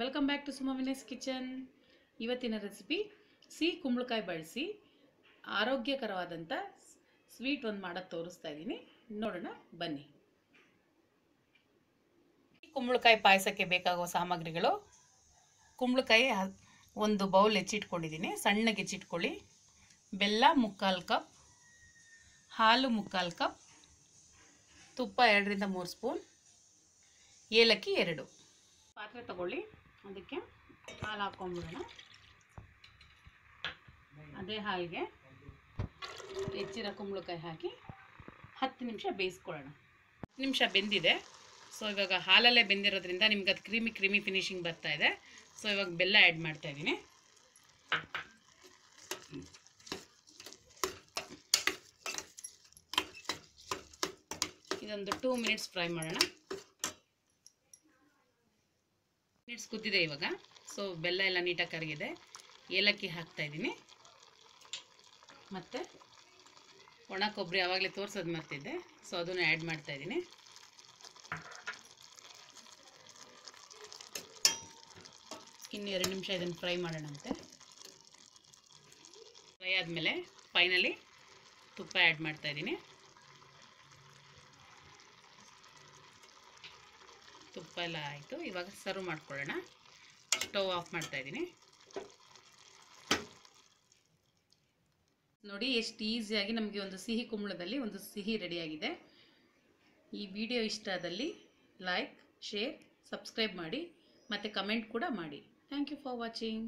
Welcome back to ಸುಮವಿನೆಸ್ kitchen ಇವತ್ತಿನ recipe ಸಿಹಿ ಕುಂಬಳಕಾಯಿ ಬಳಸಿ ಆರೋಗ್ಯಕರವಾದಂಥ ಸ್ವೀಟ್ ಒಂದು ಮಾಡೋದು ತೋರಿಸ್ತಾ ಇದ್ದೀನಿ ನೋಡೋಣ, ಬನ್ನಿ. ಕುಂಬಳಕಾಯಿ ಪಾಯಸಕ್ಕೆ ಬೇಕಾಗುವ ಸಾಮಗ್ರಿಗಳು. ಕುಂಬಳಕಾಯಿ ಒಂದು ಬೌಲ್ ಹೆಚ್ಚಿಟ್ಕೊಂಡಿದ್ದೀನಿ ಸಣ್ಣಗೆ ಹೆಚ್ಚಿಟ್ಕೊಳ್ಳಿ. ಬೆಲ್ಲ ಮುಕ್ಕಾಲು ಕಪ್, ಹಾಲು ಮುಕ್ಕಾಲು ಕಪ್, ತುಪ್ಪ ಎರಡರಿಂದ ಮೂರು ಸ್ಪೂನ್, ಏಲಕ್ಕಿ ಎರಡು. ಪಾತ್ರೆ ತಗೊಳ್ಳಿ. ಅದಕ್ಕೆ ಹಾಲು ಹಾಕ್ಕೊಂಬಿಡೋಣ. ಅದೇ ಹಾಲಿಗೆ ಹೆಚ್ಚಿರೋ ಕುಂಬಳಕಾಯಿ ಹಾಕಿ ಹತ್ತು ನಿಮಿಷ ಬೇಯಿಸ್ಕೊಳ್ಳೋಣ. ಹತ್ತು ನಿಮಿಷ ಬೆಂದಿದೆ. ಸೊ ಇವಾಗ ಹಾಲಲ್ಲೇ ಬೆಂದಿರೋದ್ರಿಂದ ನಿಮ್ಗೆ ಅದು ಕ್ರೀಮಿ ಕ್ರೀಮಿ ಫಿನಿಶಿಂಗ್ ಬರ್ತಾ ಇದೆ. ಸೊ ಇವಾಗ ಬೆಲ್ಲ ಆ್ಯಡ್ ಮಾಡ್ತಾ ಇದ್ದೀನಿ. ಇದೊಂದು ಟೂ ಮಿನಿಟ್ಸ್ ಫ್ರೈ ಮಾಡೋಣ. ಮಿನಿಟ್ಸ್ ಕೂತಿದೆ ಇವಾಗ. ಸೊ ಬೆಲ್ಲ ಎಲ್ಲ ನೀಟಾಗಿ ಕರಗಿದೆ. ಏಲಕ್ಕಿ ಹಾಕ್ತಾ ಇದ್ದೀನಿ. ಮತ್ತು ಒಣ ಕೊಬ್ಬರಿ ಆವಾಗಲೇ ತೋರಿಸೋದು ಮರ್ತಿದ್ದೆ. ಸೊ ಅದನ್ನು ಆ್ಯಡ್ ಮಾಡ್ತಾ ಇದ್ದೀನಿ. ಇನ್ನು ಎರಡು ನಿಮಿಷ ಇದನ್ನು ಫ್ರೈ ಮಾಡೋಣಂತೆ. ಫ್ರೈ ಆದಮೇಲೆ ಫೈನಲಿ ತುಪ್ಪ ಆ್ಯಡ್ ಮಾಡ್ತಾ ತುಪ್ಪ ಎಲ್ಲ ಆಯಿತು. ಇವಾಗ ಸರ್ವ್ ಮಾಡ್ಕೊಳ್ಳೋಣ. ಸ್ಟವ್ ಆಫ್ ಮಾಡ್ತಾ ಇದ್ದೀನಿ. ನೋಡಿ, ಎಷ್ಟು ಈಸಿಯಾಗಿ ನಮಗೆ ಒಂದು ಸಿಹಿ ಕುಂಬಳದಲ್ಲಿ ಒಂದು ಸಿಹಿ ರೆಡಿಯಾಗಿದೆ. ಈ ವಿಡಿಯೋ ಇಷ್ಟ ಆದಲ್ಲಿ ಲೈಕ್, ಶೇರ್, ಸಬ್ಸ್ಕ್ರೈಬ್ ಮಾಡಿ, ಮತ್ತು ಕಮೆಂಟ್ ಕೂಡ ಮಾಡಿ. Thank you for watching.